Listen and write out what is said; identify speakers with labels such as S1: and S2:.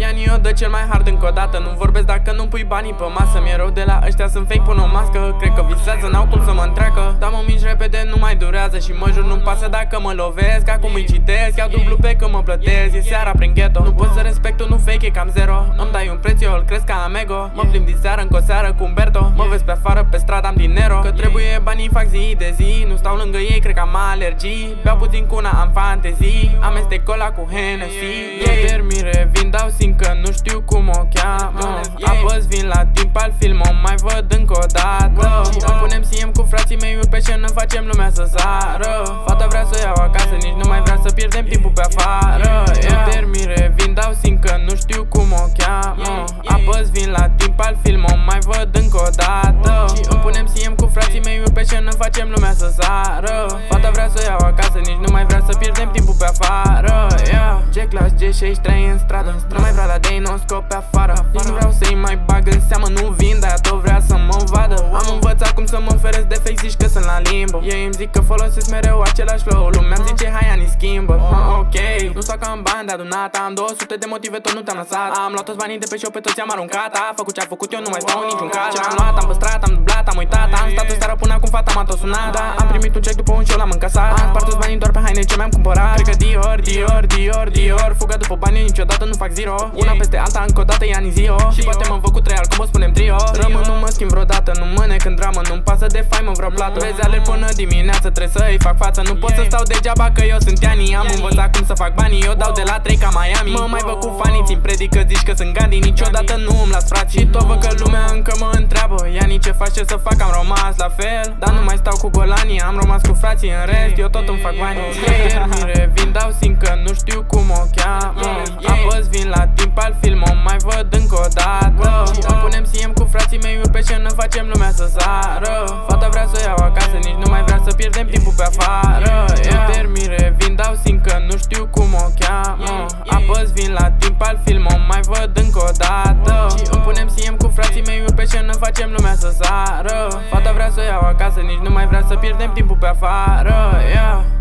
S1: Iani o dă cel mai hard încă o dată. Nu vorbesc dacă nu pui banii pe masă. Mi-e rău de la ăștia sunt fake, pun o mască. Cred că visează, n-au cum să mă întreacă. Dar mă mingi repede, nu mai durează. Și mă jur, nu-mi pasă dacă mă lovesc. Acum îi citesc, iau dublu pe că mă plătesc. E seara prin ghetto. Nu pot să respect, nu fake, e cam zero. Îmi dai un preț, eu îl cresc ca amego. Mă plimb din seară încă o seară cu Umberto. Mă vezi pe afară, pe stradă am dinero Că trebuie banii, fac zi de zi. Nu stau lângă ei, cred că am alergii. Beau puțin cu una, am fantezii. Amestec cola cu Hennessy. Yeah. Termire, vin, dau frații mei pe scenă, facem lumea să sară. Fata vrea să iau acasă, nici nu mai vrea să pierdem timpul pe afară. Yeah. Termire, vin, dau sin că nu știu cum o cheamă. Apăs, vin la timp al film, o mai văd încă o dată. Îmi punem CM cu frații mei pe scenă, facem lumea să sară. Fata vrea să iau acasă, nici nu mai vrea să pierdem timpul pe afară. Yeah. G-Class, G63 în stradă Nu mai vrea la day, nu scop pe afară. Nici nu vreau să-i mai bag în seamă Nu vin, dar tot vrea de fake, zici că sunt la limbă. Ei îmi zic că folosesc mereu același flow. Lumea îmi zice hai, ani schimbă. Ok, nu stau ca în bani de adunat Am 200 de motive, tot nu te-am lăsat. Am luat toți banii de pe show, pe toți am aruncat. A făcut ce-a făcut, eu nu mai stau în niciun caz. Ce am luat, am păstrat, am dublat, am uitat. Am stat o seară până acum fata m-a tot sunat. Da, am primit un check după un show, l-am încasat. Am spart toți banii doar pe haine ce mi-am cumpărat Cred că Dior, Dior, Dior, Dior. Fuga după bani, niciodată nu fac zero. Una peste alta, încă o dată, ea zio Și poate mă văd cu trei cum o spunem trio. Rămân, nu mă schimb vreodată, nu mă nec în dramă Nu-mi pasă de fai, mă vreau plată. Vezi ale până dimineață, trebuie să-i fac față. Nu pot să stau degeaba că eu sunt Iani. Am învățat cum să fac banii, eu dau de la 3 ca Miami. Mă mai văd cu fanii, ți predică, zici că sunt Gandhi. Niciodată nu îmi las frați Și tot văd că lumea încă mă întreabă Iani ce faci, ce să fac, am rămas la fel Dar nu mai stau cu golanii, am rămas cu frații În rest, eu tot îmi fac bani Termire, vin, dau sin că nu știu cum o cheamă. Apăs, vin la timp al film, o mai văd încă o dată. Îmi punem CM cu frații mei pe scenă, facem lumea să sară. Fata vrea să iau acasă, nici nu mai vrea să pierdem timpul pe afară. Yeah. Termire, vin, dau sin că nu știu cum o cheamă. Apăs, vin la timp al film, o mai văd încă o dată. Îmi punem CM cu frații mei pe scenă, facem lumea să sară. Fata vrea să iau acasă, nici nu mai vrea să pierdem timpul pe afară. Yeah.